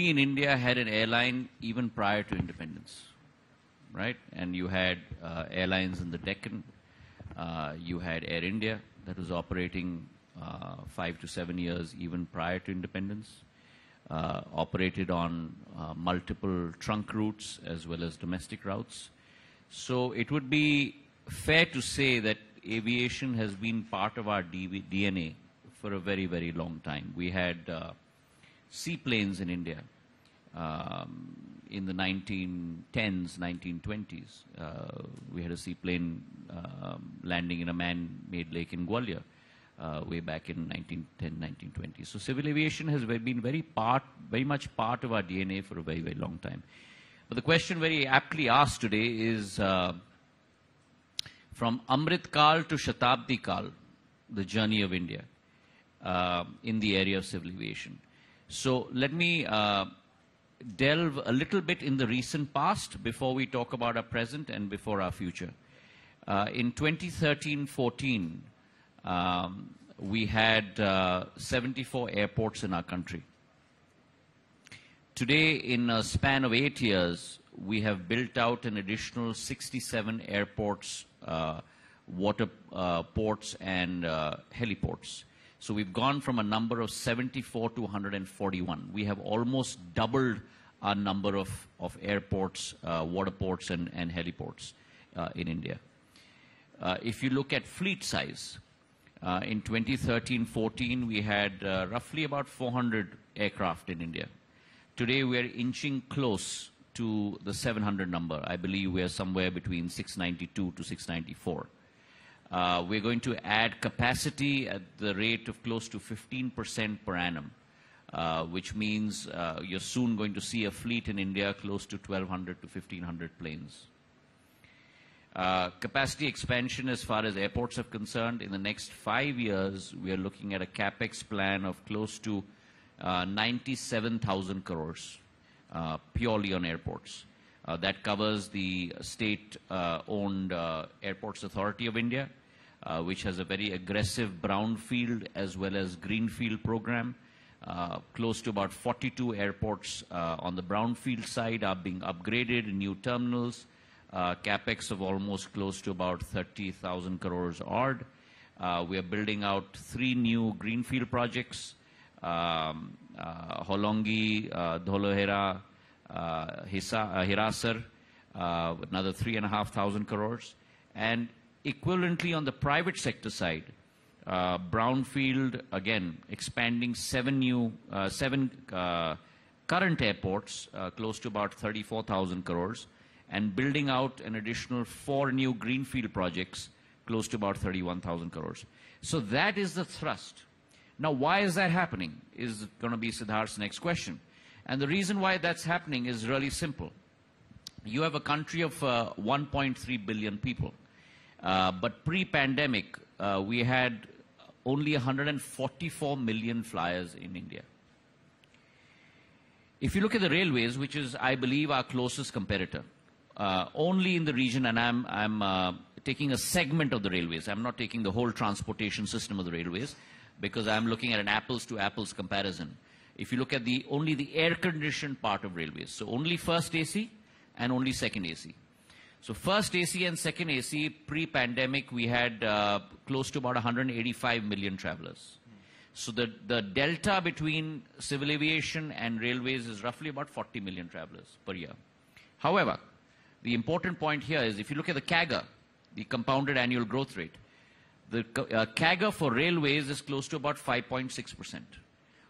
In India had an airline even prior to independence, right? And you had uh, airlines in the Deccan. Uh, you had Air India that was operating uh, five to seven years even prior to independence. Uh, operated on uh, multiple trunk routes as well as domestic routes. So it would be fair to say that aviation has been part of our DNA for a very, very long time. We had uh, seaplanes in India um, in the 1910s, 1920s. Uh, we had a seaplane um, landing in a man-made lake in Gwalior uh, way back in 1910, 1920. So civil aviation has been very part, very much part of our DNA for a very, very long time. But the question very aptly asked today is uh, from Amrit Kal to Shatabdi Kal, the journey of India uh, in the area of civil aviation. So let me uh, delve a little bit in the recent past before we talk about our present and before our future. Uh, in 2013-14, um, we had uh, 74 airports in our country. Today, in a span of eight years, we have built out an additional 67 airports, uh, water uh, ports, and uh, heliports. So we've gone from a number of 74 to 141. We have almost doubled our number of, of airports, uh, water ports, and, and heliports uh, in India. Uh, if you look at fleet size, uh, in 2013-14, we had uh, roughly about 400 aircraft in India. Today, we are inching close to the 700 number. I believe we are somewhere between 692 to 694. Uh, we're going to add capacity at the rate of close to 15% per annum, uh, which means uh, you're soon going to see a fleet in India close to 1,200 to 1,500 planes. Uh, capacity expansion as far as airports are concerned, in the next five years, we are looking at a capex plan of close to uh, 97,000 crores, uh, purely on airports. Uh, that covers the state-owned uh, Airports Authority of India, uh, which has a very aggressive brownfield as well as greenfield program. close to about 42 airports on the brownfield side are being upgraded, new terminals, uh, capex of almost close to about 30,000 crores odd. Uh, we are building out three new greenfield projects, um, uh, Holongi, uh, Dholera, uh, uh, Hirasar, uh, another 3,500 crores. And equivalently on the private sector side, uh, Brownfield, again, expanding seven new, uh, seven uh, current airports, uh, close to about 34,000 crores, and building out an additional four new greenfield projects close to about 31,000 crores. So that is the thrust. Now, why is that happening is going to be Siddharth's next question. And the reason why that's happening is really simple. You have a country of uh, 1.3 billion people. Uh, but pre-pandemic, uh, we had only 144 million flyers in India. If you look at the railways, which is, I believe, our closest competitor, uh, only in the region, and I'm, I'm uh, taking a segment of the railways. I'm not taking the whole transportation system of the railways because I'm looking at an apples to apples comparison. If you look at the only the air-conditioned part of railways, so only first AC and only second AC. So first AC and second AC, pre-pandemic, we had uh, close to about 185 million travelers. So the, the delta between civil aviation and railways is roughly about 40 million travelers per year. However, the important point here is if you look at the CAGR, the compounded annual growth rate, the uh, CAGR for railways is close to about 5.6%,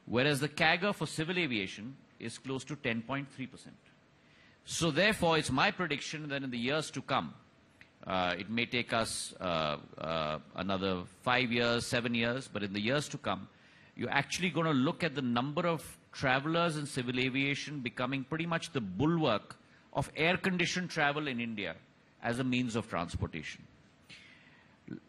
whereas the CAGR for civil aviation is close to 10.3%. So therefore, it's my prediction that in the years to come, uh, it may take us uh, uh, another five years, seven years, but in the years to come, you're actually going to look at the number of travelers in civil aviation becoming pretty much the bulwark of air-conditioned travel in India as a means of transportation.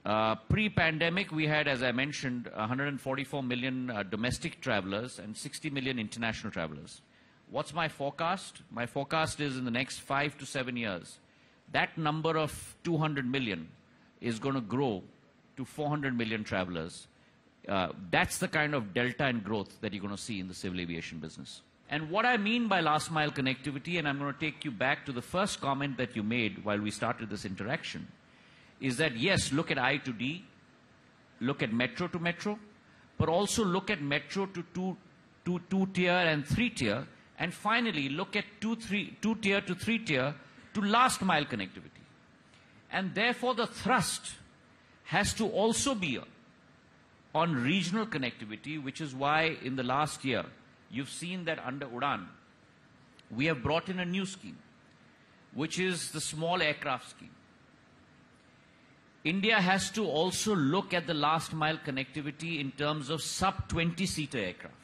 Uh, Pre-pandemic, we had, as I mentioned, 144 million uh, domestic travelers and 60 million international travelers. What's my forecast? My forecast is in the next five to seven years, that number of 200 million is going to grow to 400 million travelers. Uh, that's the kind of delta in growth that you're going to see in the civil aviation business. And what I mean by last mile connectivity, and I'm going to take you back to the first comment that you made while we started this interaction, is that yes, look at I to D, look at metro to metro, but also look at metro to two, two, two tier and three tier, and finally look at two, three, two tier to three tier to last mile connectivity. And therefore the thrust has to also be on regional connectivity, which is why in the last year, you've seen that under Udan, we have brought in a new scheme, which is the small aircraft scheme. India has to also look at the last mile connectivity in terms of sub 20 seater aircraft.